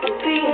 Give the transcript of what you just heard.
to be